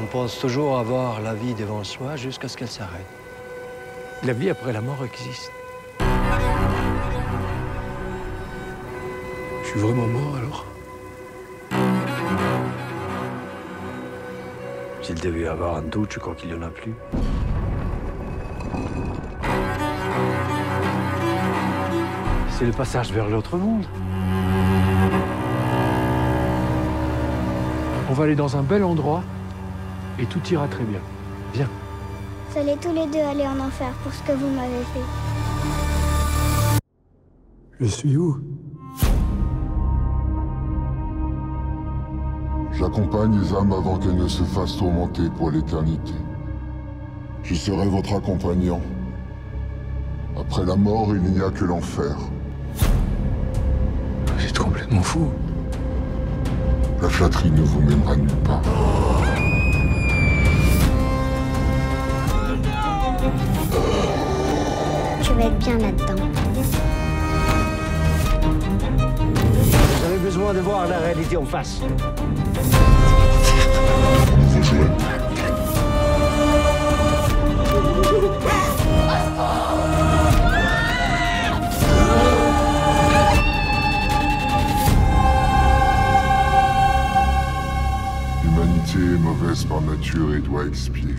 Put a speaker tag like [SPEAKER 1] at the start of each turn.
[SPEAKER 1] On pense toujours avoir la vie devant soi jusqu'à ce qu'elle s'arrête. La vie après la mort existe.
[SPEAKER 2] Je suis vraiment mort alors
[SPEAKER 1] S'il devait y avoir un doute, je crois qu'il n'y en a plus. C'est le passage vers l'autre monde.
[SPEAKER 2] On va aller dans un bel endroit et tout ira très bien. Viens.
[SPEAKER 3] Vous allez tous les deux aller en enfer pour ce que vous m'avez fait.
[SPEAKER 2] Je suis où?
[SPEAKER 4] J'accompagne les âmes avant qu'elles ne se fassent tourmenter pour l'éternité. Je serai votre accompagnant. Après la mort, il n'y a que l'enfer.
[SPEAKER 2] Vous êtes complètement fou.
[SPEAKER 4] La flatterie ne vous mènera nulle part.
[SPEAKER 3] Être bien là-dedans.
[SPEAKER 1] Vous avez besoin de voir la réalité en face.
[SPEAKER 4] L'humanité est mauvaise par nature et doit expier.